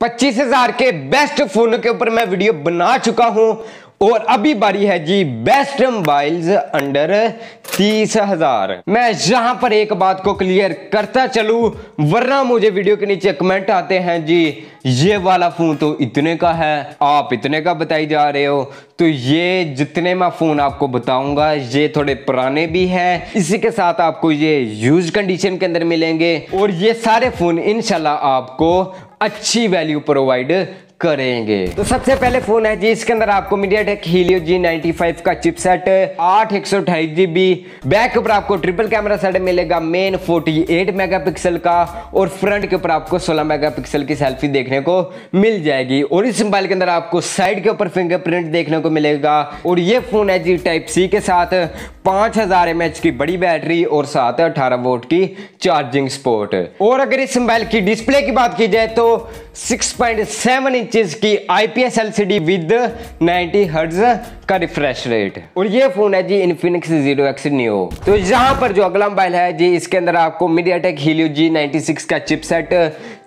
पच्चीस हज़ार के बेस्ट फ़ोन के ऊपर मैं वीडियो बना चुका हूँ। और अभी बारी है जी बेस्ट मोबाइल्स अंडर तीस हज़ार। मैं यहाँ पर एक बात को क्लियर करता चलूँ, वरना मुझे वीडियो के नीचे कमेंट आते हैं जी, ये वाला फ़ोन तो इतने का है, आप इतने का बताई जा रहे हो। तो ये जितने मैं फ़ोन आपको बताऊँगा, ये थोड़े पुराने भी हैं। इसी के साथ आपको ये यूज़ कंडीशन के अंदर मिलेंगे। और ये सारे फ़ोन, इनशाला आपको अच्छी वैल्यू प्रोवाइड करेंगे। तो सबसे पहले फ़ोन है जी, इसके अंदर आपको मीडियाटेक हीलियो जी 95 का चिपसेट आठ एक सौ अठाईस जीबी बैक के ऊपर आपको ट्रिपल कैमरा सेट मिलेगा मेन 48 मेगापिक्सल का, और फ्रंट के ऊपर आपको 16 मेगापिक्सल की सेल्फी देखने को मिल जाएगी। और इस मोबाइल के अंदर आपको साइड के ऊपर फिंगरप्रिंट देखने को मिलेगा। और ये फ़ोन है जी टाइप सी के साथ, पाँच हज़ार एम की बड़ी बैटरी और साथ अठारह वोट की चार्जिंग स्पोर्ट और अगर इस मोबाइल की डिस्प्ले की बात की जाए तो 6.7 इंचेस की आईपीएस एलसीडी विद 90 हर्ट्ज का रिफ्रेश रेट और ये फ़ोन है जी इन्फिनिक्स ज़ीरो एक्स न्यू तो यहाँ पर जो अगला मोबाइल है जी, इसके अंदर आपको मीडिया टेक हीलियो जी 96 का चिपसेट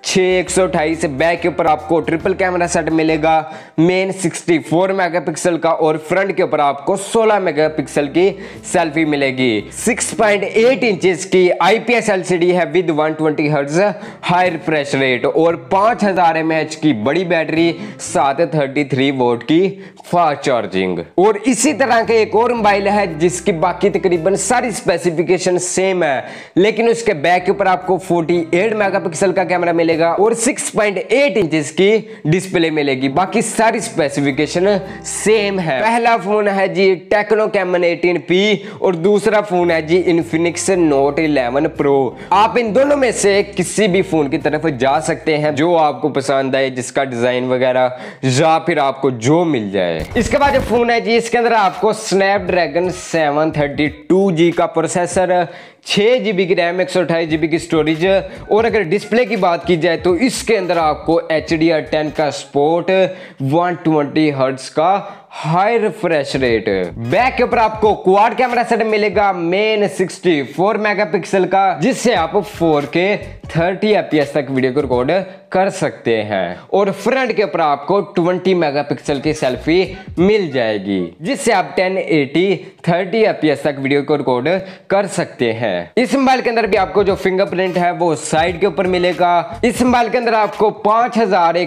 छः एक सौ अठाईस बैक के ऊपर आपको ट्रिपल कैमरा सेट मिलेगा मेन 64 मेगापिक्सल का और फ्रंट के ऊपर आपको 16 मेगापिक्सल की सेल्फी मिलेगी। 6.8 इंचेस की आईपीएस एलसीडी है with 120 twenty hertz high refresh rate और 5000 हज़ार की बड़ी बैटरी साथ थर्टी थ्री वोट की फास्ट चार्जिंग और इसी तरह के एक और मोबाइल है जिसकी बाकी तकरीबन सारी स्पेसिफिकेशन सेम है, लेकिन उसके बैक के ऊपर आपको 48 मेगापिक्सल का कैमरा मिलेगा। मिलेगा और 6.8 इंचेस की डिस्प्ले मिलेगी। बाकी सारी स्पेसिफिकेशन सेम है। पहला फ़ोन है जी टेक्नो कैमन 18P और दूसरा फ़ोन है जी इन्फिनिक्स नोट 11 प्रो आप इन दोनों में से किसी भी फ़ोन की तरफ़ जा सकते हैं, जो आपको पसंद आए, जिसका डिज़ाइन वगैरह, या फिर आपको जो मिल जाए। इसके बाद जो फ़ोन है जी, इसके अंदर आपको स्नैपड्रैगन 732G का प्रोसेसर छः जी की रैम एक सौ की स्टोरेज और अगर डिस्प्ले की बात की जाए तो इसके अंदर आपको एच डी आर टेन का स्पोर्ट वन ट्वेंटी हर्ट्स का हाई रिफ्रेश रेट बैक के ऊपर आपको क्वाड कैमरा सेट मिलेगा मेन 64 मेगापिक्सल का, जिससे आप 4K 30 एपीएस तक वीडियो को रिकॉर्ड कर सकते हैं। और फ्रंट के ऊपर आपको 20 मेगापिक्सल की सेल्फी मिल जाएगी, जिससे आप 1080 30 एपीएस तक वीडियो को रिकॉर्ड कर सकते हैं। इस मोबाइल के अंदर भी आपको जो फिंगरप्रिंट है, वो साइड के ऊपर मिलेगा। इस मोबाइल के अंदर आपको पाँच हज़ार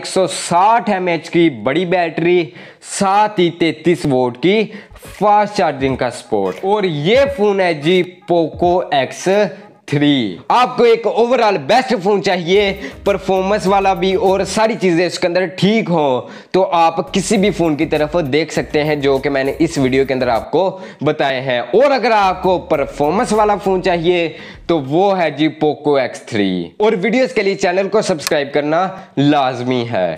की बड़ी बैटरी सात ही तैतीस वोट की फास्ट चार्जिंग का सपोर्ट और ये फ़ोन है जी पोको एक्स थ्री आपको एक ओवरऑल बेस्ट फ़ोन चाहिए परफॉर्मेंस वाला भी और सारी चीज़ें इसके अंदर ठीक हो तो आप किसी भी फ़ोन की तरफ़ देख सकते हैं जो कि मैंने इस वीडियो के अंदर आपको बताए हैं। और अगर आपको परफॉर्मेंस वाला फ़ोन चाहिए तो वो है जी पोको एक्स थ्री और वीडियोस के लिए चैनल को सब्सक्राइब करना लाजमी है।